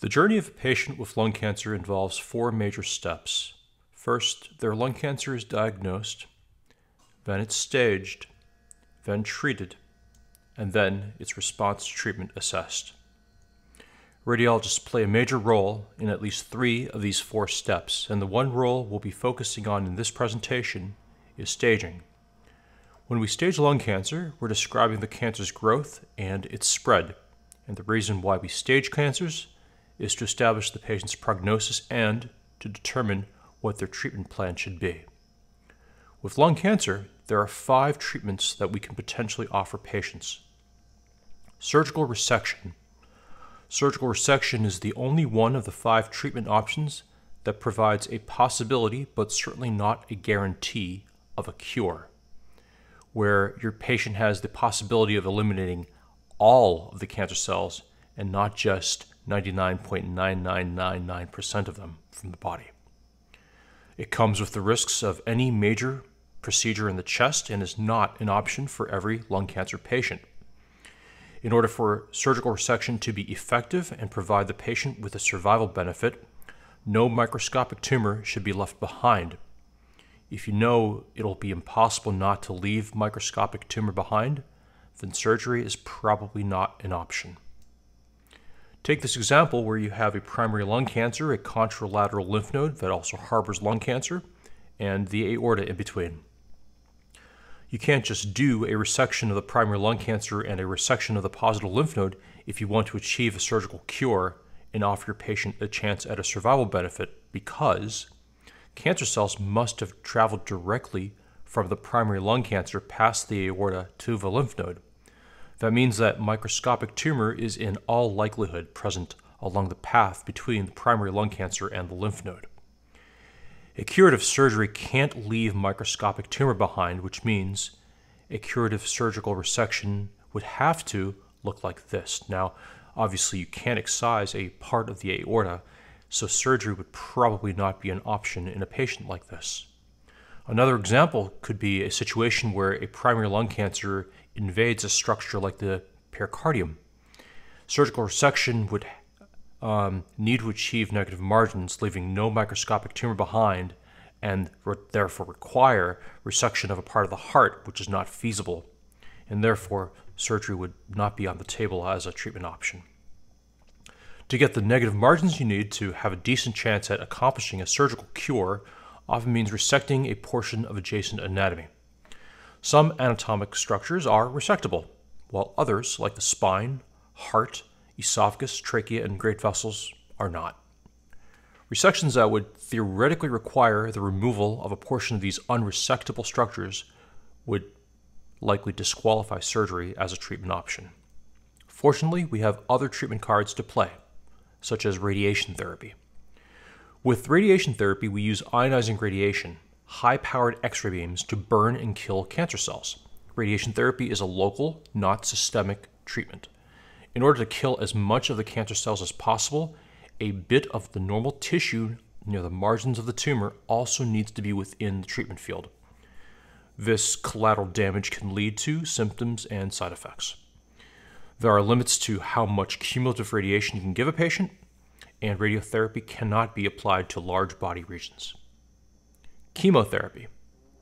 The journey of a patient with lung cancer involves four major steps. First, their lung cancer is diagnosed, then it's staged, then treated, and then its response to treatment assessed. Radiologists play a major role in at least three of these four steps, and the one role we'll be focusing on in this presentation is staging. When we stage lung cancer, we're describing the cancer's growth and its spread. And the reason why we stage cancers is to establish the patient's prognosis and to determine what their treatment plan should be. With lung cancer, there are five treatments that we can potentially offer patients. Surgical resection. Surgical resection is the only one of the five treatment options that provides a possibility, but certainly not a guarantee, of a cure, where your patient has the possibility of eliminating all of the cancer cells and not just 99.9999% of them from the body. It comes with the risks of any major procedure in the chest and is not an option for every lung cancer patient. In order for surgical resection to be effective and provide the patient with a survival benefit, no microscopic tumor should be left behind. If you know it'll be impossible not to leave microscopic tumor behind, then surgery is probably not an option. Take this example where you have a primary lung cancer, a contralateral lymph node that also harbors lung cancer, and the aorta in between. You can't just do a resection of the primary lung cancer and a resection of the positive lymph node if you want to achieve a surgical cure and offer your patient a chance at a survival benefit because cancer cells must have traveled directly from the primary lung cancer past the aorta to the lymph node. That means that microscopic tumor is in all likelihood present along the path between the primary lung cancer and the lymph node. A curative surgery can't leave microscopic tumor behind, which means a curative surgical resection would have to look like this. Now, obviously, you can't excise a part of the aorta, so surgery would probably not be an option in a patient like this. Another example could be a situation where a primary lung cancer invades a structure like the pericardium. Surgical resection would um, need to achieve negative margins, leaving no microscopic tumor behind, and re- therefore require resection of a part of the heart, which is not feasible, and therefore surgery would not be on the table as a treatment option. To get the negative margins you need to have a decent chance at accomplishing a surgical cure often means resecting a portion of adjacent anatomy. Some anatomic structures are resectable, while others, like the spine, heart, esophagus, trachea, and great vessels, are not. Resections that would theoretically require the removal of a portion of these unresectable structures would likely disqualify surgery as a treatment option. Fortunately, we have other treatment cards to play, such as radiation therapy. With radiation therapy, we use ionizing radiation, high powered X ray beams, to burn and kill cancer cells. Radiation therapy is a local, not systemic treatment. In order to kill as much of the cancer cells as possible, a bit of the normal tissue near the margins of the tumor also needs to be within the treatment field. This collateral damage can lead to symptoms and side effects. There are limits to how much cumulative radiation you can give a patient, and radiotherapy cannot be applied to large body regions. Chemotherapy.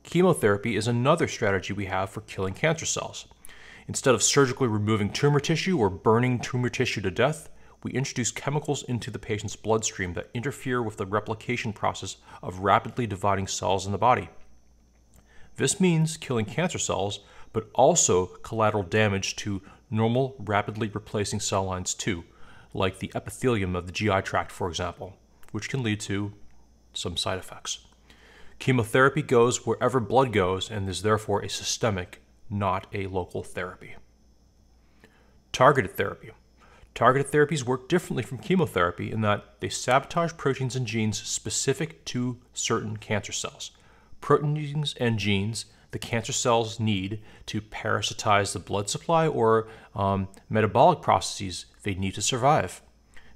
Chemotherapy is another strategy we have for killing cancer cells. Instead of surgically removing tumor tissue or burning tumor tissue to death, we introduce chemicals into the patient's bloodstream that interfere with the replication process of rapidly dividing cells in the body. This means killing cancer cells, but also collateral damage to normal, rapidly replacing cell lines too, like the epithelium of the GI tract, for example, which can lead to some side effects. Chemotherapy goes wherever blood goes and is therefore a systemic, not a local therapy. Targeted therapy. Targeted therapies work differently from chemotherapy in that they sabotage proteins and genes specific to certain cancer cells. Proteins and genes the cancer cells need to parasitize the blood supply or um, metabolic processes they need to survive.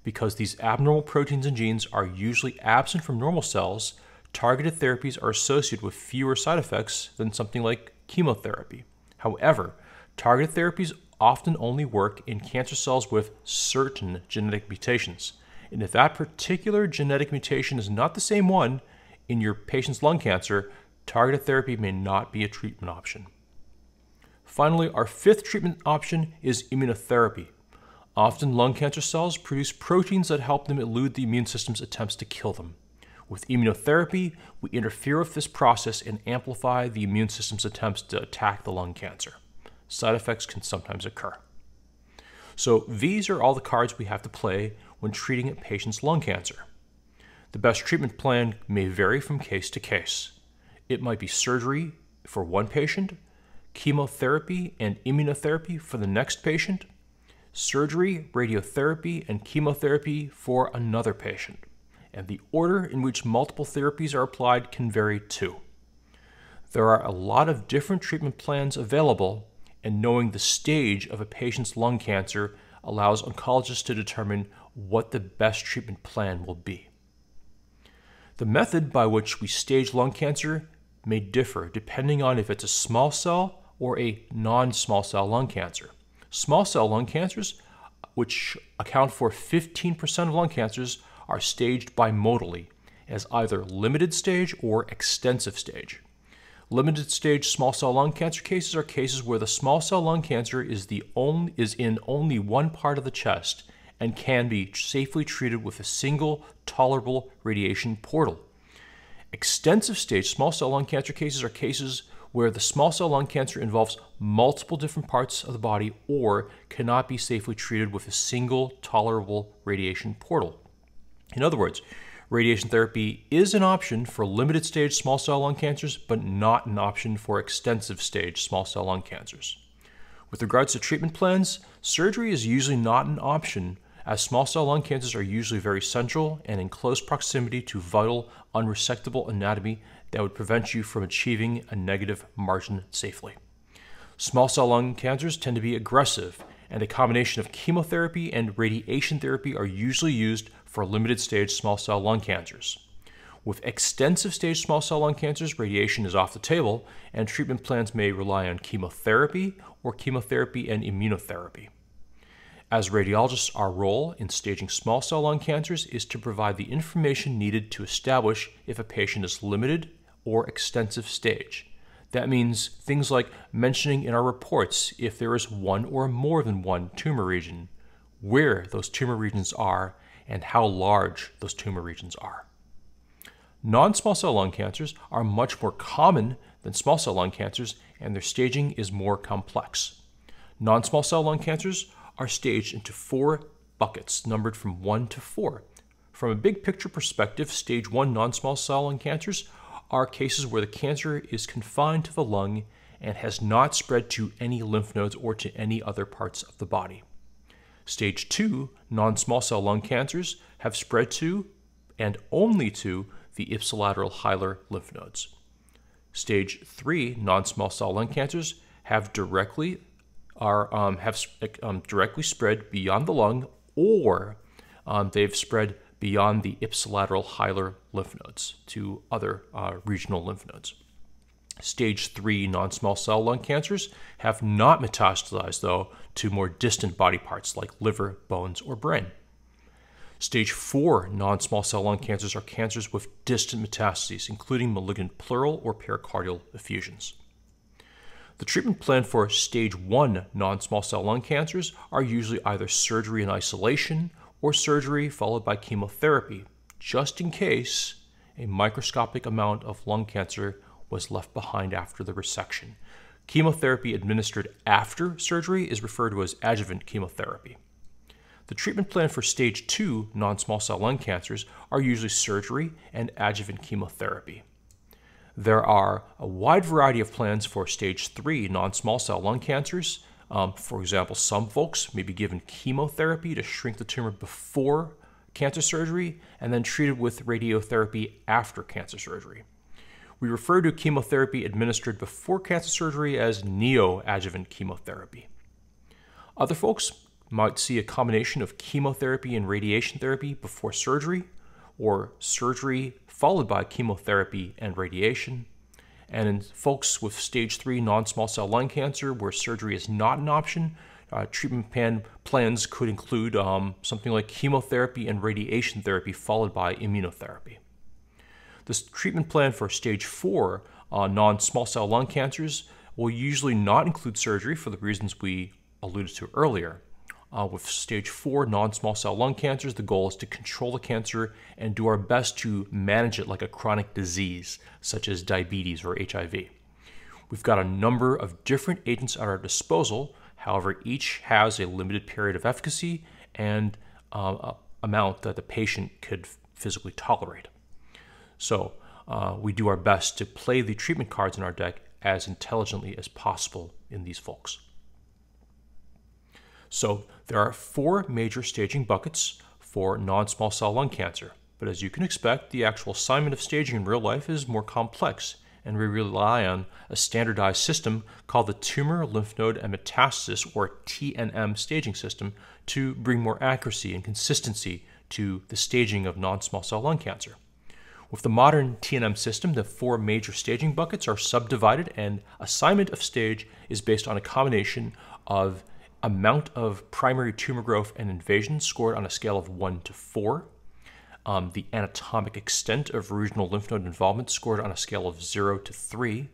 Because these abnormal proteins and genes are usually absent from normal cells, targeted therapies are associated with fewer side effects than something like chemotherapy. However, targeted therapies often only work in cancer cells with certain genetic mutations, And if that particular genetic mutation is not the same one in your patient's lung cancer, targeted therapy may not be a treatment option. Finally, our fifth treatment option is immunotherapy. Often, lung cancer cells produce proteins that help them elude the immune system's attempts to kill them. With immunotherapy, we interfere with this process and amplify the immune system's attempts to attack the lung cancer. Side effects can sometimes occur. So, these are all the cards we have to play when treating a patient's lung cancer. The best treatment plan may vary from case to case. It might be surgery for one patient, chemotherapy and immunotherapy for the next patient, surgery, radiotherapy, and chemotherapy for another patient. And the order in which multiple therapies are applied can vary too. There are a lot of different treatment plans available, and knowing the stage of a patient's lung cancer allows oncologists to determine what the best treatment plan will be. The method by which we stage lung cancer may differ depending on if it's a small cell or a non small cell lung cancer. Small cell lung cancers, which account for 15% of lung cancers, are staged bimodally as either limited stage or extensive stage. Limited stage small cell lung cancer cases are cases where the small cell lung cancer is, the only, is in only one part of the chest and can be safely treated with a single tolerable radiation portal. Extensive stage small cell lung cancer cases are cases where the small cell lung cancer involves multiple different parts of the body or cannot be safely treated with a single tolerable radiation portal. In other words, radiation therapy is an option for limited stage small cell lung cancers, but not an option for extensive stage small cell lung cancers. With regards to treatment plans, surgery is usually not an option as small cell lung cancers are usually very central and in close proximity to vital, unresectable anatomy that would prevent you from achieving a negative margin safely. Small cell lung cancers tend to be aggressive, and a combination of chemotherapy and radiation therapy are usually used for limited stage small cell lung cancers. With extensive stage small cell lung cancers, radiation is off the table, and treatment plans may rely on chemotherapy or chemotherapy and immunotherapy. As radiologists, our role in staging small cell lung cancers is to provide the information needed to establish if a patient is limited or extensive stage. That means things like mentioning in our reports if there is one or more than one tumor region, where those tumor regions are, and how large those tumor regions are. Non small cell lung cancers are much more common than small cell lung cancers, and their staging is more complex. Non small cell lung cancers are staged into four buckets, numbered from 1 to 4. From a big picture perspective, stage 1 non small cell lung cancers are cases where the cancer is confined to the lung and has not spread to any lymph nodes or to any other parts of the body. Stage 2 non small cell lung cancers have spread to and only to the ipsilateral hilar lymph nodes. Stage 3 non small cell lung cancers have directly are um, have um, directly spread beyond the lung or um, they've spread beyond the ipsilateral hilar lymph nodes to other uh, regional lymph nodes. Stage 3 non small cell lung cancers have not metastasized, though, to more distant body parts like liver, bones, or brain. Stage 4 non small cell lung cancers are cancers with distant metastases, including malignant pleural or pericardial effusions. The treatment plan for stage 1 non small cell lung cancers are usually either surgery in isolation or surgery followed by chemotherapy, just in case a microscopic amount of lung cancer was left behind after the resection. Chemotherapy administered after surgery is referred to as adjuvant chemotherapy. The treatment plan for stage 2 non small cell lung cancers are usually surgery and adjuvant chemotherapy. There are a wide variety of plans for stage 3 non small cell lung cancers, um, for example, some folks may be given chemotherapy to shrink the tumor before cancer surgery and then treated with radiotherapy after cancer surgery. We refer to chemotherapy administered before cancer surgery as neoadjuvant chemotherapy. Other folks might see a combination of chemotherapy and radiation therapy before surgery, or surgery followed by chemotherapy and radiation, and in folks with stage 3 non small cell lung cancer, where surgery is not an option, uh, treatment plan plans could include um, something like chemotherapy and radiation therapy, followed by immunotherapy. This treatment plan for stage four uh, non small cell lung cancers will usually not include surgery for the reasons we alluded to earlier. Uh, with stage four non small cell lung cancers, the goal is to control the cancer and do our best to manage it like a chronic disease, such as diabetes or HIV. We've got a number of different agents at our disposal However, each has a limited period of efficacy and uh, amount that the patient could physically tolerate. So, uh, we do our best to play the treatment cards in our deck as intelligently as possible in these folks. So, there are four major staging buckets for non small cell lung cancer, but as you can expect, the actual assignment of staging in real life is more complex and we rely on a standardized system called the Tumor Lymph Node and Metastasis, or TNM, staging system to bring more accuracy and consistency to the staging of non small cell lung cancer. With the modern TNM system, the four major staging buckets are subdivided, and assignment of stage is based on a combination of amount of primary tumor growth and invasion scored on a scale of 1 to 4, um, the anatomic extent of regional lymph node involvement scored on a scale of 0 to 3,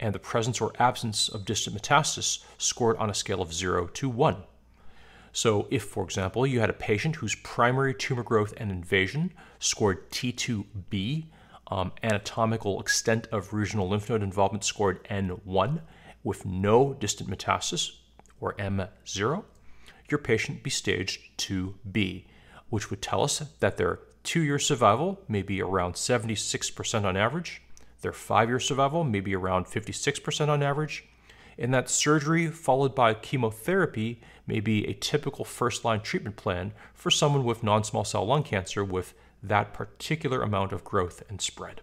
and the presence or absence of distant metastasis scored on a scale of 0 to 1. So, if, for example, you had a patient whose primary tumor growth and invasion scored T2B, um, anatomical extent of regional lymph node involvement scored N1 with no distant metastasis, or M0, your patient be staged 2B, which would tell us that their two year survival may be around 76% on average. Their five year survival may be around 56% on average. And that surgery followed by chemotherapy may be a typical first line treatment plan for someone with non small cell lung cancer with that particular amount of growth and spread.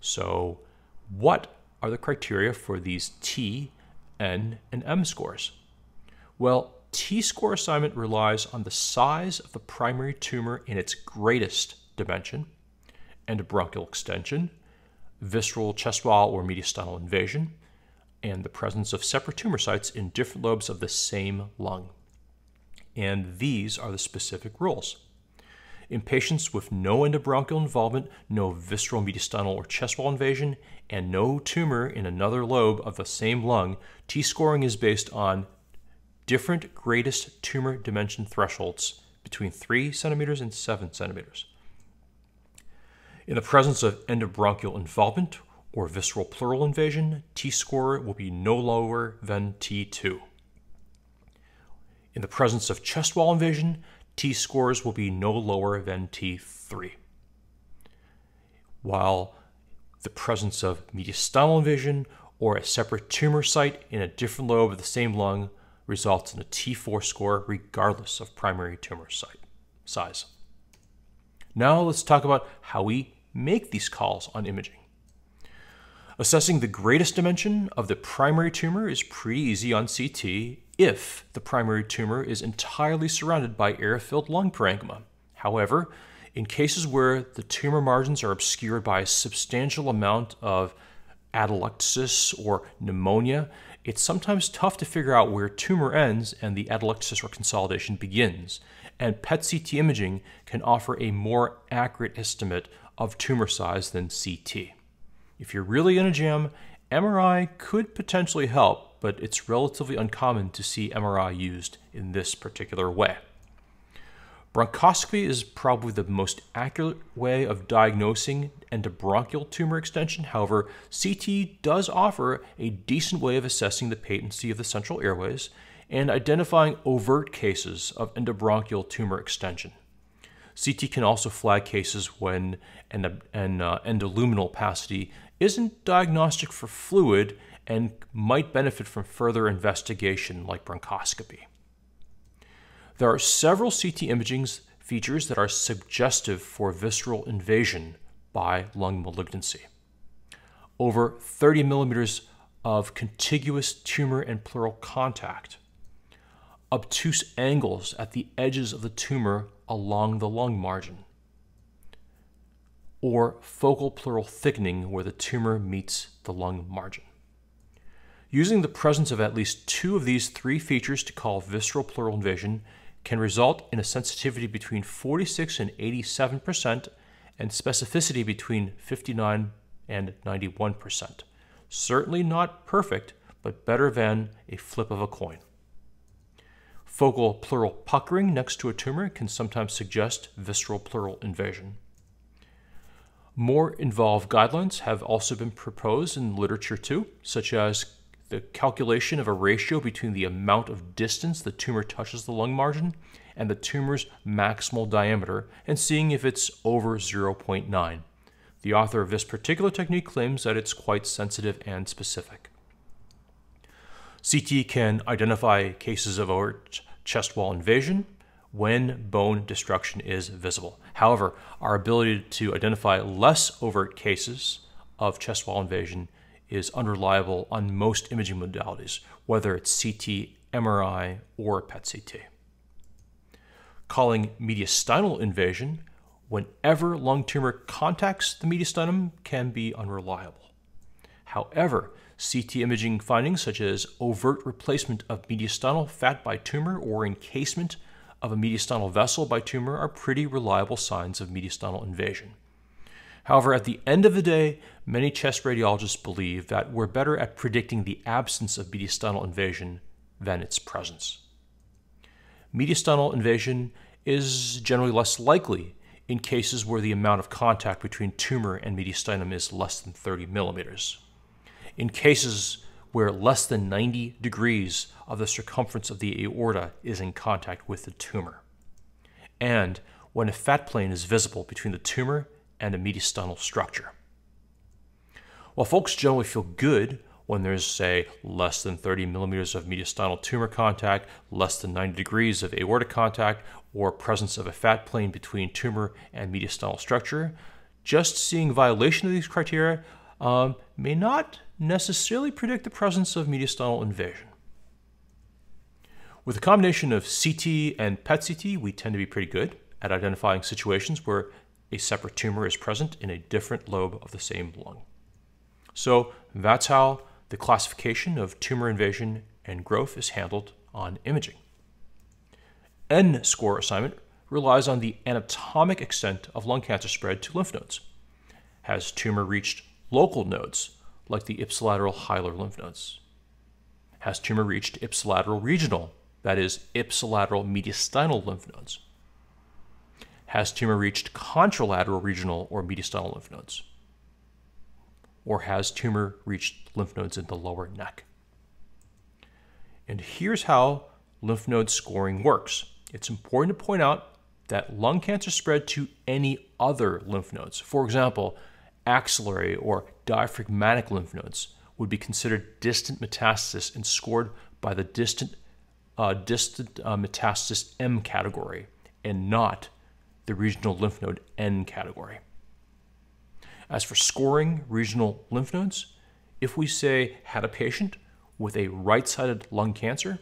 So, what are the criteria for these T, N, and M scores? Well, T score assignment relies on the size of the primary tumor in its greatest dimension, endobronchial extension, visceral chest wall or mediastinal invasion, and the presence of separate tumor sites in different lobes of the same lung. And these are the specific rules. In patients with no endobronchial involvement, no visceral mediastinal or chest wall invasion, and no tumor in another lobe of the same lung, T scoring is based on different greatest tumor dimension thresholds between 3 centimeters and 7 centimeters. In the presence of endobronchial involvement or visceral pleural invasion, T score will be no lower than T2. In the presence of chest wall invasion, T scores will be no lower than T3. While the presence of mediastinal invasion or a separate tumor site in a different lobe of the same lung results in a T4 score regardless of primary tumor site size. Now let's talk about how we make these calls on imaging. Assessing the greatest dimension of the primary tumor is pretty easy on CT if the primary tumor is entirely surrounded by air-filled lung parenchyma. However, in cases where the tumor margins are obscured by a substantial amount of atelectasis or pneumonia, it's sometimes tough to figure out where tumor ends and the atelectasis or consolidation begins, and PET CT imaging can offer a more accurate estimate of tumor size than CT. If you're really in a jam, MRI could potentially help, but it's relatively uncommon to see MRI used in this particular way. Bronchoscopy is probably the most accurate way of diagnosing endobronchial tumor extension. However, CT does offer a decent way of assessing the patency of the central airways and identifying overt cases of endobronchial tumor extension. CT can also flag cases when an, an uh, endoluminal opacity isn't diagnostic for fluid and might benefit from further investigation like bronchoscopy. There are several CT imaging features that are suggestive for visceral invasion by lung malignancy. Over 30 millimeters of contiguous tumor and pleural contact, obtuse angles at the edges of the tumor along the lung margin, or focal pleural thickening where the tumor meets the lung margin. Using the presence of at least two of these three features to call visceral pleural invasion can result in a sensitivity between 46 and 87 percent and specificity between 59 and 91 percent. Certainly not perfect, but better than a flip of a coin. Focal pleural puckering next to a tumor can sometimes suggest visceral pleural invasion. More involved guidelines have also been proposed in literature too, such as the calculation of a ratio between the amount of distance the tumor touches the lung margin and the tumor's maximal diameter and seeing if it's over 0.9. The author of this particular technique claims that it's quite sensitive and specific. CT can identify cases of overt chest wall invasion when bone destruction is visible. However, our ability to identify less overt cases of chest wall invasion is unreliable on most imaging modalities, whether it's CT, MRI, or PET CT. Calling mediastinal invasion whenever lung tumor contacts the mediastinum can be unreliable. However, CT imaging findings such as overt replacement of mediastinal fat by tumor or encasement of a mediastinal vessel by tumor are pretty reliable signs of mediastinal invasion. However, at the end of the day, many chest radiologists believe that we're better at predicting the absence of mediastinal invasion than its presence. Mediastinal invasion is generally less likely in cases where the amount of contact between tumor and mediastinum is less than 30 millimeters in cases where less than 90 degrees of the circumference of the aorta is in contact with the tumor, and when a fat plane is visible between the tumor and a mediastinal structure. While folks generally feel good when there's, say, less than 30 millimeters of mediastinal tumor contact, less than 90 degrees of aortic contact, or presence of a fat plane between tumor and mediastinal structure, just seeing violation of these criteria um, may not necessarily predict the presence of mediastinal invasion. With a combination of CT and PET CT, we tend to be pretty good at identifying situations where a separate tumor is present in a different lobe of the same lung. So that's how the classification of tumor invasion and growth is handled on imaging. N score assignment relies on the anatomic extent of lung cancer spread to lymph nodes. Has tumor reached local nodes, like the ipsilateral hilar lymph nodes. Has tumor reached ipsilateral regional, that is, ipsilateral mediastinal lymph nodes? Has tumor reached contralateral regional or mediastinal lymph nodes? Or has tumor reached lymph nodes in the lower neck? And here's how lymph node scoring works. It's important to point out that lung cancer spread to any other lymph nodes. For example, axillary or diaphragmatic lymph nodes would be considered distant metastasis and scored by the distant, uh, distant uh, metastasis M category and not the regional lymph node N category. As for scoring regional lymph nodes, if we say had a patient with a right sided lung cancer,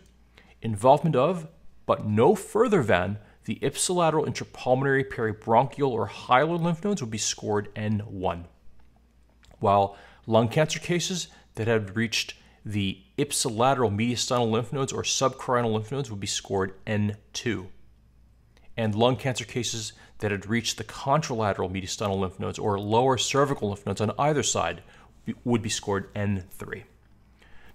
involvement of, but no further than, the ipsilateral intrapulmonary peribronchial or hilar lymph nodes would be scored N1 while lung cancer cases that had reached the ipsilateral mediastinal lymph nodes or subcarinal lymph nodes would be scored N2. And lung cancer cases that had reached the contralateral mediastinal lymph nodes or lower cervical lymph nodes on either side would be scored N3.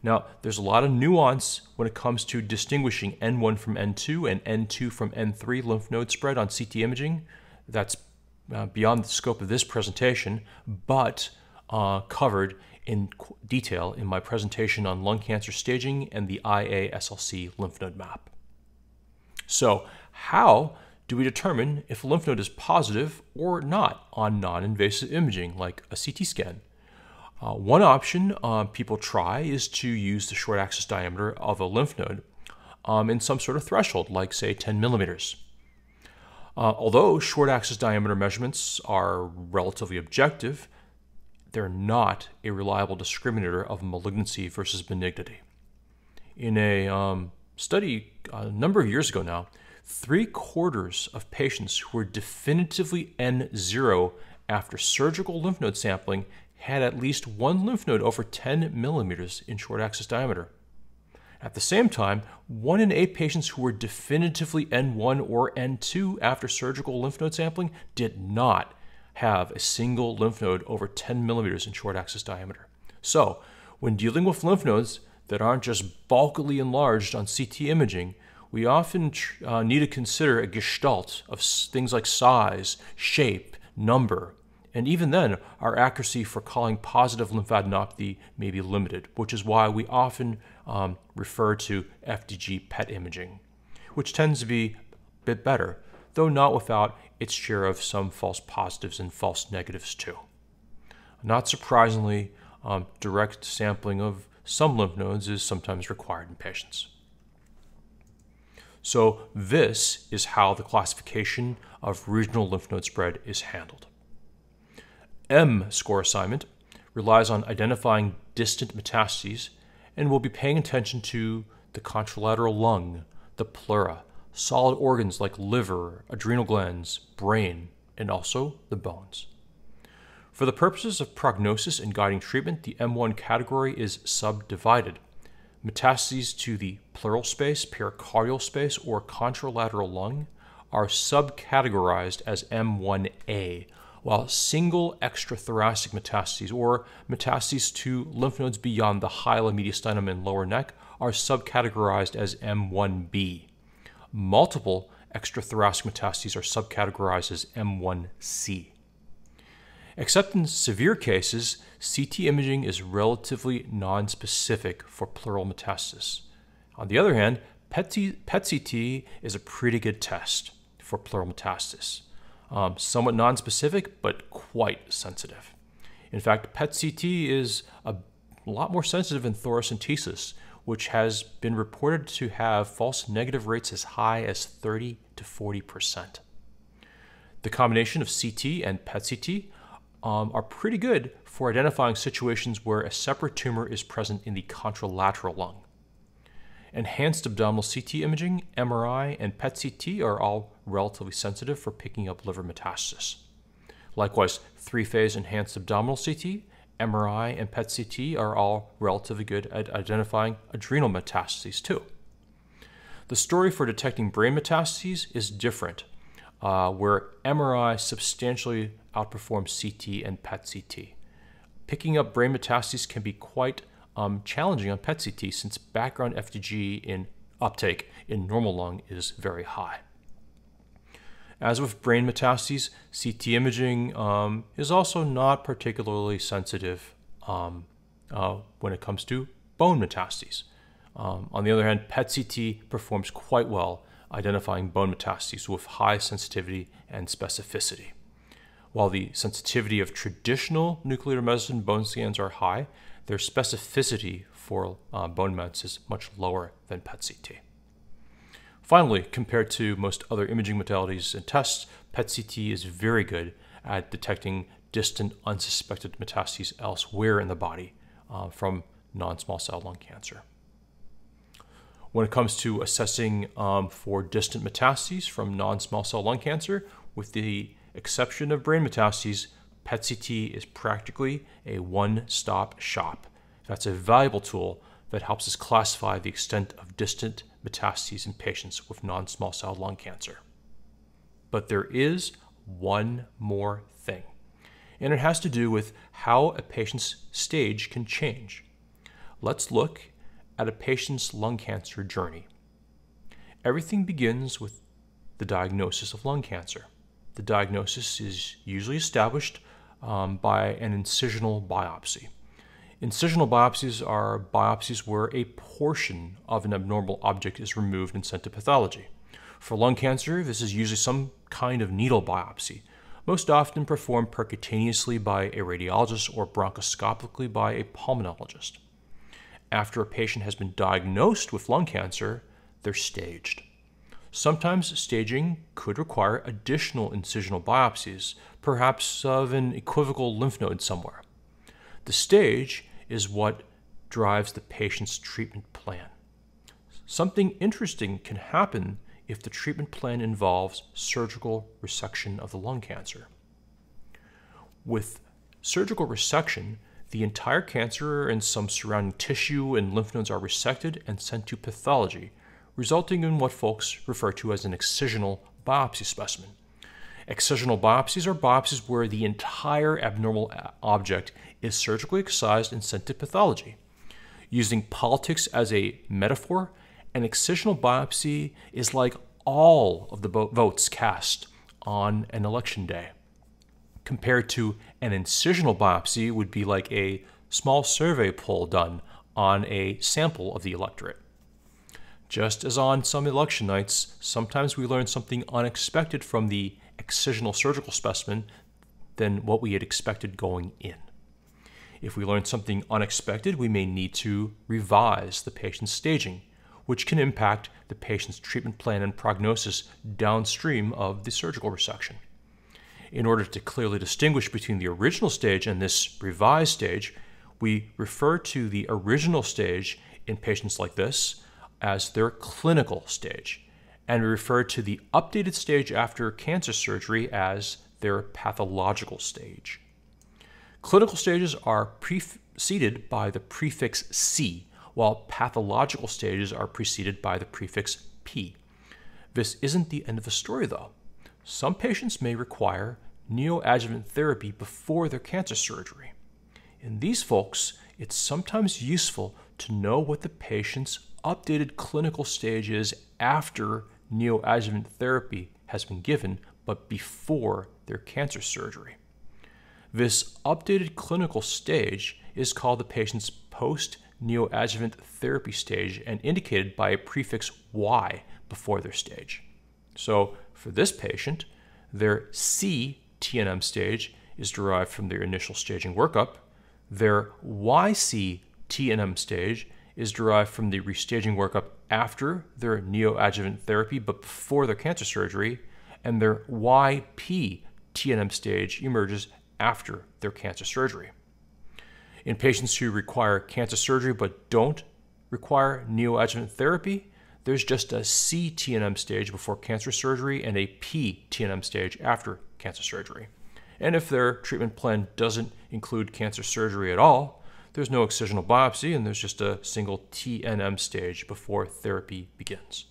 Now, there's a lot of nuance when it comes to distinguishing N1 from N2 and N2 from N3 lymph node spread on CT imaging. That's uh, beyond the scope of this presentation, but uh, covered in detail in my presentation on lung cancer staging and the IASLC lymph node map. So, how do we determine if a lymph node is positive or not on non-invasive imaging like a CT scan? Uh, one option uh, people try is to use the short axis diameter of a lymph node um, in some sort of threshold, like say 10 millimeters. Uh, although short axis diameter measurements are relatively objective, they're not a reliable discriminator of malignancy versus benignity. In a um, study a number of years ago now, three quarters of patients who were definitively N0 after surgical lymph node sampling had at least one lymph node over 10 millimeters in short axis diameter. At the same time, 1 in 8 patients who were definitively N1 or N2 after surgical lymph node sampling did not have a single lymph node over 10 millimeters in short axis diameter. So, when dealing with lymph nodes that aren't just bulkily enlarged on CT imaging, we often uh, need to consider a gestalt of things like size, shape, number, and even then, our accuracy for calling positive lymphadenopathy may be limited, which is why we often um, refer to FDG PET imaging, which tends to be a bit better, though not without its share of some false positives and false negatives too. Not surprisingly, um, direct sampling of some lymph nodes is sometimes required in patients. So, this is how the classification of regional lymph node spread is handled. M score assignment relies on identifying distant metastases and will be paying attention to the contralateral lung, the pleura, solid organs like liver, adrenal glands, brain, and also the bones. For the purposes of prognosis and guiding treatment, the M1 category is subdivided. Metastases to the pleural space, pericardial space, or contralateral lung are subcategorized as M1A, while single extrathoracic metastases or metastases to lymph nodes beyond the hilum, mediastinum, and lower neck are subcategorized as M1B. Multiple extrathoracic metastases are subcategorized as M1C. Except in severe cases, CT imaging is relatively nonspecific for pleural metastasis. On the other hand, PET-CT is a pretty good test for pleural metastasis. Um, somewhat nonspecific, but quite sensitive. In fact, PET-CT is a lot more sensitive in thoracentesis, which has been reported to have false negative rates as high as 30 to 40 percent. The combination of CT and PET-CT um, are pretty good for identifying situations where a separate tumor is present in the contralateral lung. Enhanced abdominal CT imaging, MRI, and PET CT are all relatively sensitive for picking up liver metastasis. Likewise, three phase enhanced abdominal CT, MRI, and PET CT are all relatively good at identifying adrenal metastases too. The story for detecting brain metastases is different, uh, where MRI substantially outperforms CT and PET CT. Picking up brain metastases can be quite um, challenging on PET CT since background FDG in uptake in normal lung is very high. As with brain metastases, CT imaging um, is also not particularly sensitive um, uh, when it comes to bone metastases. Um, on the other hand, PET CT performs quite well identifying bone metastases with high sensitivity and specificity. While the sensitivity of traditional nuclear medicine bone scans are high, their specificity for uh, bone mets is much lower than PET-CT. Finally, compared to most other imaging modalities and tests, PET-CT is very good at detecting distant unsuspected metastases elsewhere in the body uh, from non-small cell lung cancer. When it comes to assessing um, for distant metastases from non-small cell lung cancer, with the exception of brain metastases, PET-CT is practically a one-stop shop. That's a valuable tool that helps us classify the extent of distant metastases in patients with non-small cell lung cancer. But there is one more thing, and it has to do with how a patient's stage can change. Let's look at a patient's lung cancer journey. Everything begins with the diagnosis of lung cancer. The diagnosis is usually established um, by an incisional biopsy. Incisional biopsies are biopsies where a portion of an abnormal object is removed and sent to pathology. For lung cancer, this is usually some kind of needle biopsy, most often performed percutaneously by a radiologist or bronchoscopically by a pulmonologist. After a patient has been diagnosed with lung cancer, they're staged. Sometimes staging could require additional incisional biopsies, perhaps of an equivocal lymph node somewhere. The stage is what drives the patient's treatment plan. Something interesting can happen if the treatment plan involves surgical resection of the lung cancer. With surgical resection, the entire cancer and some surrounding tissue and lymph nodes are resected and sent to pathology, resulting in what folks refer to as an excisional biopsy specimen. Excisional biopsies are biopsies where the entire abnormal object is surgically excised and sent to pathology. Using politics as a metaphor, an excisional biopsy is like all of the votes cast on an election day. Compared to an incisional biopsy would be like a small survey poll done on a sample of the electorate. Just as on some election nights, sometimes we learn something unexpected from the excisional surgical specimen than what we had expected going in. If we learn something unexpected, we may need to revise the patient's staging, which can impact the patient's treatment plan and prognosis downstream of the surgical resection. In order to clearly distinguish between the original stage and this revised stage, we refer to the original stage in patients like this as their clinical stage, and we refer to the updated stage after cancer surgery as their pathological stage. Clinical stages are preceded by the prefix C, while pathological stages are preceded by the prefix P. This isn't the end of the story, though. Some patients may require neoadjuvant therapy before their cancer surgery. In these folks, it's sometimes useful to know what the patient's updated clinical stage is after neoadjuvant therapy has been given, but before their cancer surgery. This updated clinical stage is called the patient's post neoadjuvant therapy stage and indicated by a prefix Y before their stage. So for this patient, their C TNM stage is derived from their initial staging workup. Their YC TNM stage is derived from the restaging workup after their neoadjuvant therapy but before their cancer surgery, and their YP TNM stage emerges after their cancer surgery. In patients who require cancer surgery but don't require neoadjuvant therapy, there's just a CTNM stage before cancer surgery and a PTNM stage after cancer surgery. And if their treatment plan doesn't include cancer surgery at all, there's no excisional biopsy and there's just a single TNM stage before therapy begins.